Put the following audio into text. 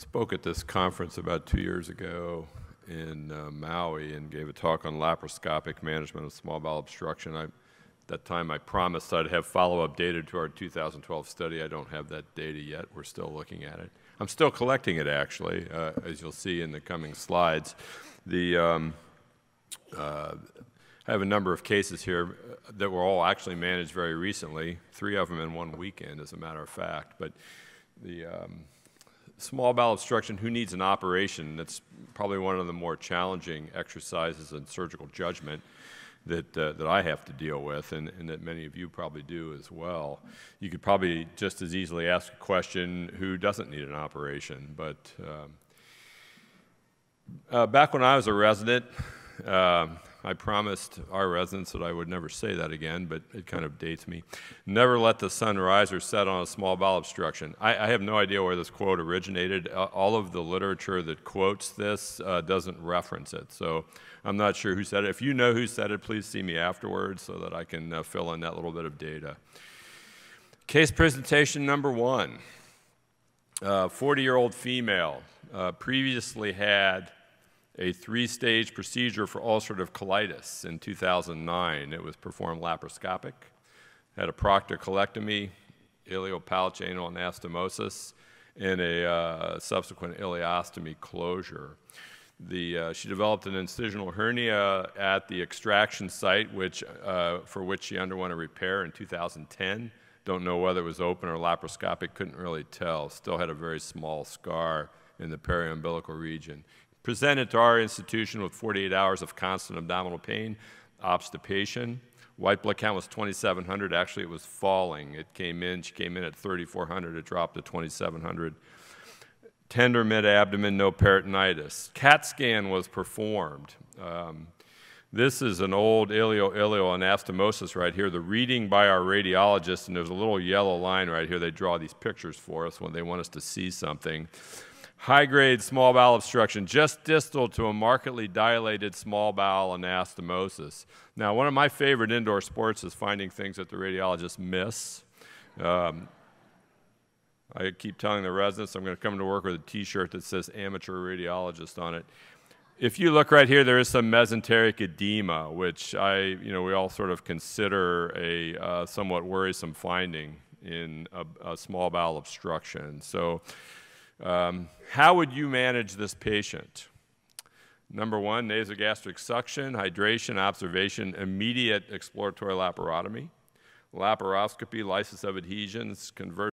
spoke at this conference about two years ago in uh, Maui and gave a talk on laparoscopic management of small bowel obstruction. I, at that time, I promised I'd have follow-up data to our 2012 study. I don't have that data yet. We're still looking at it. I'm still collecting it, actually, uh, as you'll see in the coming slides. The, um, uh, I have a number of cases here that were all actually managed very recently, three of them in one weekend, as a matter of fact. But the um, small bowel obstruction, who needs an operation? That's probably one of the more challenging exercises in surgical judgment that, uh, that I have to deal with and, and, that many of you probably do as well. You could probably just as easily ask a question, who doesn't need an operation? But um, uh, back when I was a resident, uh, I promised our residents that I would never say that again, but it kind of dates me. Never let the sun rise or set on a small bowel obstruction. I, I have no idea where this quote originated. Uh, all of the literature that quotes this uh, doesn't reference it. So I'm not sure who said it. If you know who said it, please see me afterwards so that I can uh, fill in that little bit of data. Case presentation number one. 40-year-old female uh, previously had a three-stage procedure for ulcerative colitis in 2009. It was performed laparoscopic, had a proctocolectomy, ileal pouch anal anastomosis, and a uh, subsequent ileostomy closure. The, uh, she developed an incisional hernia at the extraction site, which, uh, for which she underwent a repair in 2010. Don't know whether it was open or laparoscopic, couldn't really tell. Still had a very small scar in the periumbilical region presented to our institution with 48 hours of constant abdominal pain, obstipation. White blood count was 2,700. Actually, it was falling. It came in, she came in at 3,400. It dropped to 2,700. Tender mid-abdomen, no peritonitis. CAT scan was performed. Um, this is an old ileo-ileo anastomosis right here, the reading by our radiologist, and there's a little yellow line right here. They draw these pictures for us when they want us to see something high-grade small bowel obstruction just distal to a markedly dilated small bowel anastomosis. Now, one of my favorite indoor sports is finding things that the radiologists miss. Um, I keep telling the residents I'm going to come to work with a T-shirt that says amateur radiologist on it. If you look right here, there is some mesenteric edema, which I, you know, we all sort of consider a uh, somewhat worrisome finding in a, a small bowel obstruction. So um, how would you manage this patient? Number one, nasogastric suction, hydration, observation, immediate exploratory laparotomy, laparoscopy, lysis of adhesions, convert